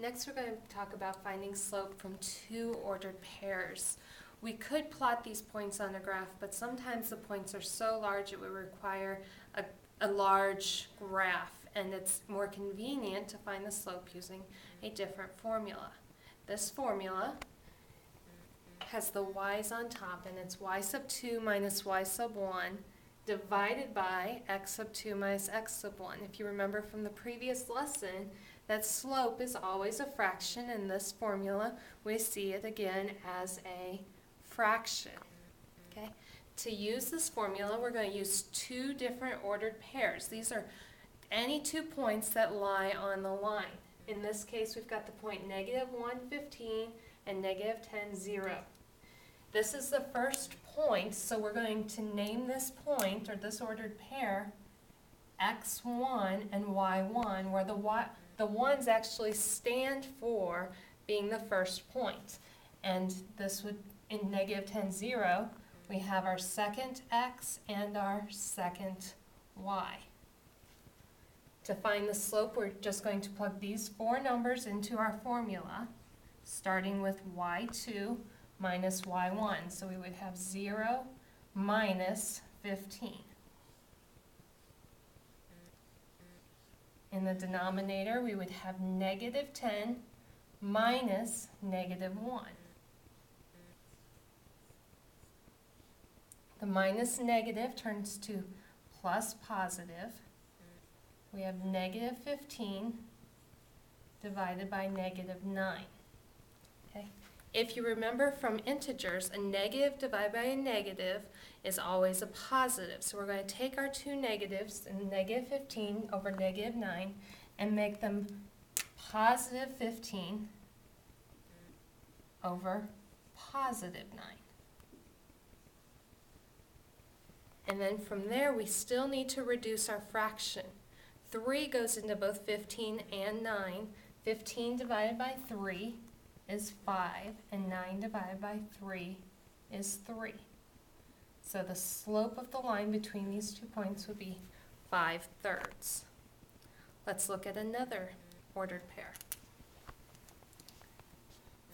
Next, we're going to talk about finding slope from two ordered pairs. We could plot these points on a graph, but sometimes the points are so large it would require a, a large graph, and it's more convenient to find the slope using a different formula. This formula has the y's on top, and it's y sub 2 minus y sub 1 divided by x sub 2 minus x sub 1. If you remember from the previous lesson, that slope is always a fraction. In this formula, we see it again as a fraction. Okay? To use this formula, we're going to use two different ordered pairs. These are any two points that lie on the line. In this case, we've got the point negative 1, 15 and negative 10, 0. This is the first point, so we're going to name this point, or this ordered pair, x1 and y1, where the y, the ones actually stand for being the first point. And this would, in negative 10, 0, we have our second x and our second y. To find the slope, we're just going to plug these four numbers into our formula, starting with y2 minus y1. So we would have 0 minus 15. In the denominator, we would have negative 10 minus negative 1. The minus negative turns to plus positive. We have negative 15 divided by negative 9. Okay? If you remember from integers, a negative divided by a negative is always a positive. So we're going to take our two negatives, negative 15 over negative 9, and make them positive 15 over positive 9. And then from there, we still need to reduce our fraction. 3 goes into both 15 and 9. 15 divided by 3 is 5, and 9 divided by 3 is 3. So the slope of the line between these two points would be 5 thirds. Let's look at another ordered pair.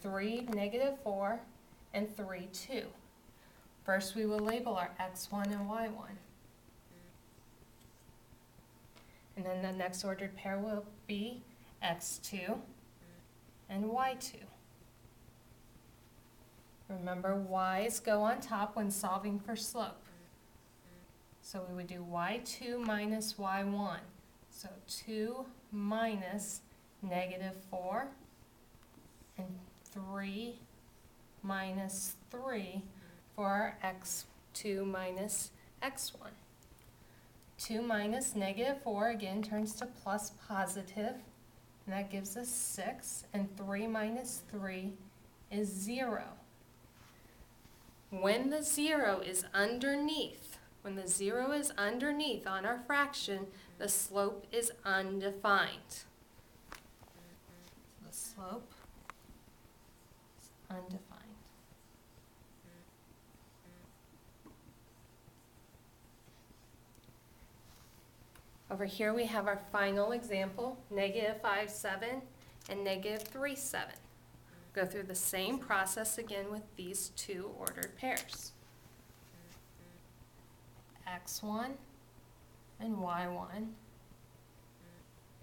3, negative 4, and 3, 2. First, we will label our x1 and y1. And then the next ordered pair will be x2 and y2. Remember, y's go on top when solving for slope. So we would do y2 minus y1. So 2 minus negative 4 and 3 minus 3 for our x2 minus x1. 2 minus negative 4 again turns to plus positive, and that gives us 6, and 3 minus 3 is 0. When the 0 is underneath, when the 0 is underneath on our fraction, the slope is undefined. The slope is undefined. Over here we have our final example, negative 5, 7, and negative 3, 7. Go through the same process again with these two ordered pairs. x1 and y1,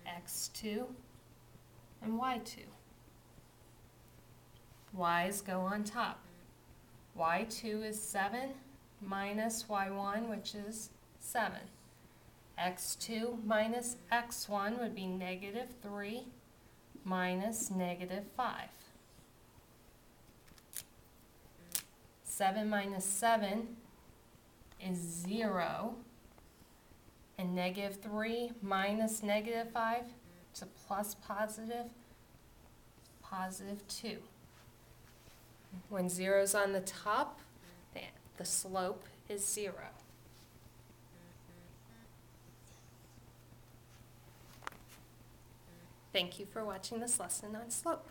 x2 and y2. y's go on top. y2 is 7 minus y1, which is 7 x2 minus x1 would be negative 3 minus negative 5. 7 minus 7 is 0. And negative 3 minus negative 5 is a plus positive, positive 2. When 0 is on the top, the, the slope is 0. Thank you for watching this lesson on slope.